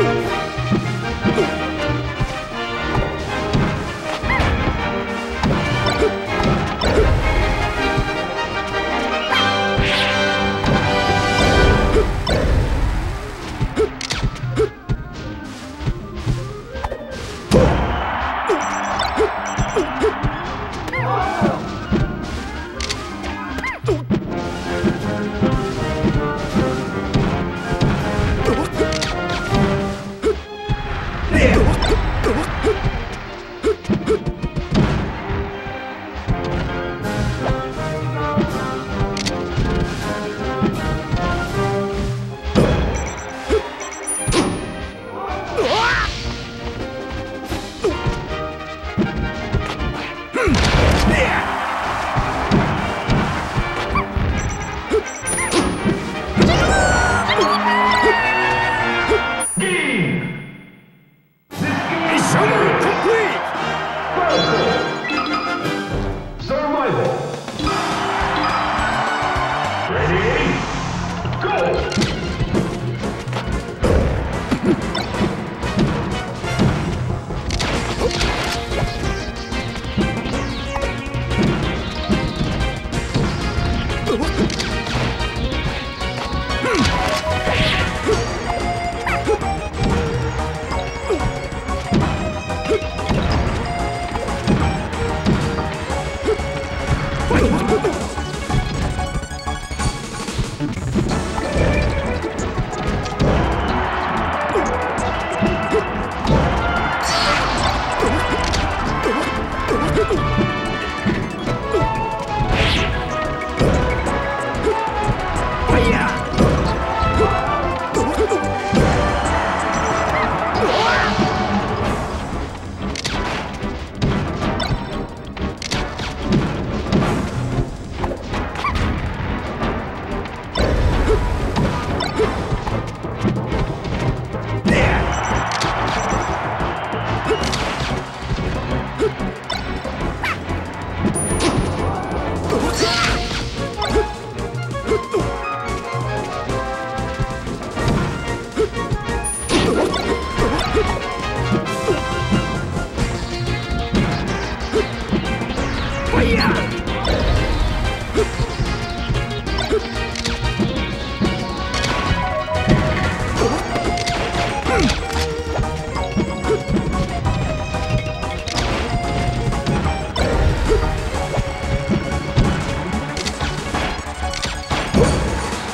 Jigglypuff!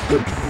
Good.